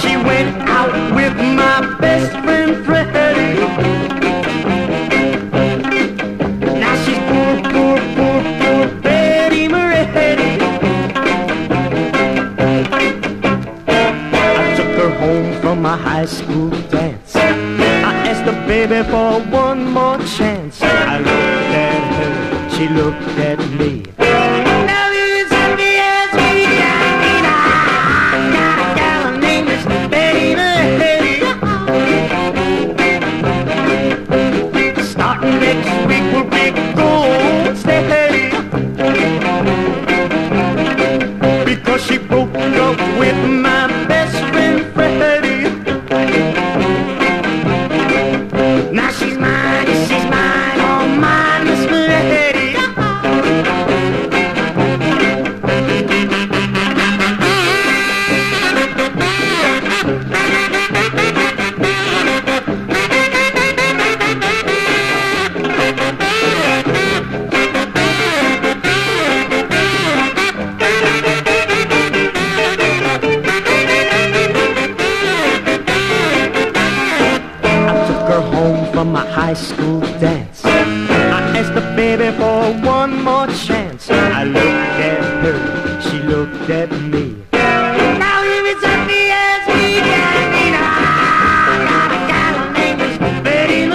she went out with my best friend her home from a high school dance. I asked the baby for one more chance. I looked at her, she looked at me. Now. Got Moretti. Starting next week a high school dance. I asked the baby for one more chance. I looked at her, she looked at me. Now got a named Betty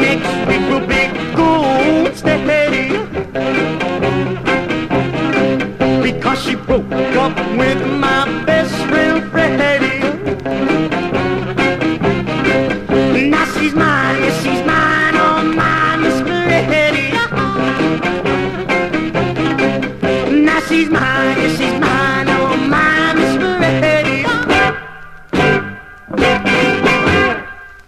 next week we'll be mine, yes, she's mine, oh mine, Miss Moretti. Now she's mine.